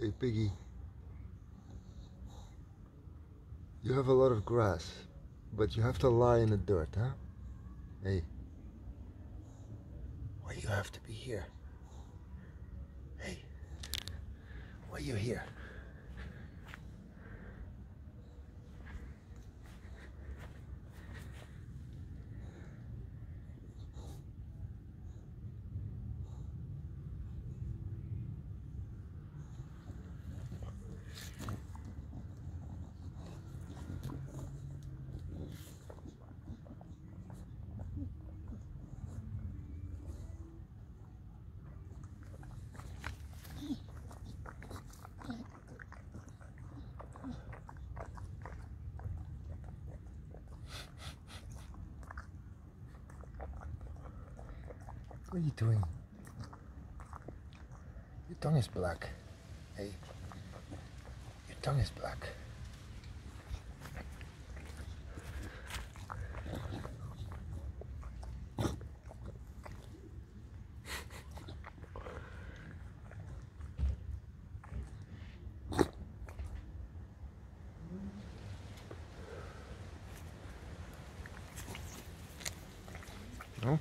Hey, Piggy. You have a lot of grass, but you have to lie in the dirt, huh? Hey. Why you have to be here? Hey. Why you here? What are you doing? Your tongue is black. Hey. Your tongue is black. No?